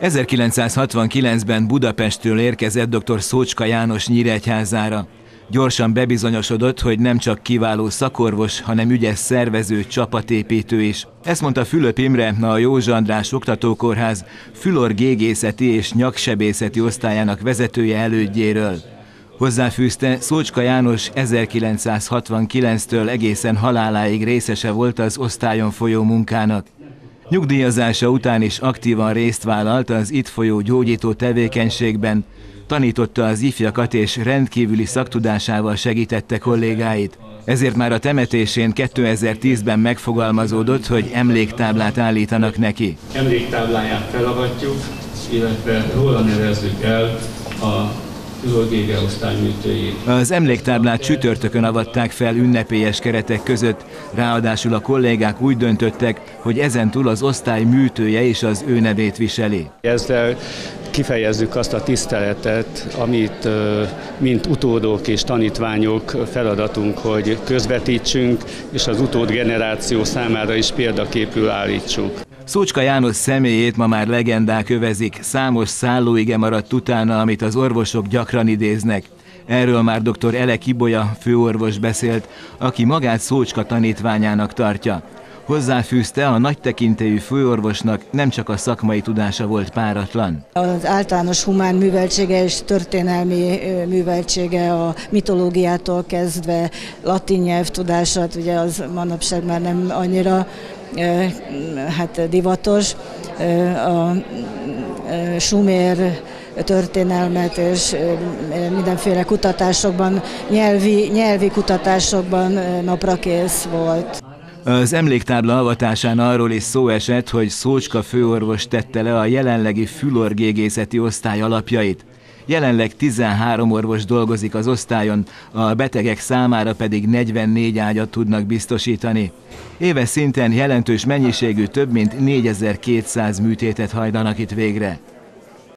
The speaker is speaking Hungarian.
1969-ben Budapestről érkezett dr. Szócska János Nyíregyházára. Gyorsan bebizonyosodott, hogy nem csak kiváló szakorvos, hanem ügyes szervező, csapatépítő is. Ezt mondta Fülöp Imre, a Józsa András Oktatókórház Fülor gégészeti és nyaksebészeti osztályának vezetője elődjéről. Hozzáfűzte, Szócska János 1969-től egészen haláláig részese volt az osztályon folyó munkának. Nyugdíjazása után is aktívan részt vállalt az itt folyó gyógyító tevékenységben, tanította az ifjakat és rendkívüli szaktudásával segítette kollégáit. Ezért már a temetésén 2010-ben megfogalmazódott, hogy emléktáblát állítanak neki. Emléktábláját felavatjuk, illetve róla nevezzük el a az emléktáblát csütörtökön avatták fel ünnepélyes keretek között, ráadásul a kollégák úgy döntöttek, hogy ezentúl az osztály műtője is az ő nevét viseli. Ezzel kifejezzük azt a tiszteletet, amit mint utódok és tanítványok feladatunk, hogy közvetítsünk, és az utód generáció számára is példaképül állítsuk. Szócska János személyét ma már legendák övezik, számos szállóige maradt utána, amit az orvosok gyakran idéznek. Erről már dr. Ele Kibolya főorvos beszélt, aki magát Szócska tanítványának tartja. Hozzáfűzte, a nagy tekintélyű főorvosnak nem csak a szakmai tudása volt páratlan. Az általános humán műveltsége és történelmi műveltsége a mitológiától kezdve latin nyelvtudását, ugye az manapság már nem annyira hát divatos. A sumér történelmet és mindenféle kutatásokban, nyelvi, nyelvi kutatásokban naprakész volt. Az emléktábla avatásán arról is szó esett, hogy Szócska főorvos tette le a jelenlegi fülorgégészeti osztály alapjait. Jelenleg 13 orvos dolgozik az osztályon, a betegek számára pedig 44 ágyat tudnak biztosítani. Éves szinten jelentős mennyiségű több mint 4200 műtétet hajdanak itt végre.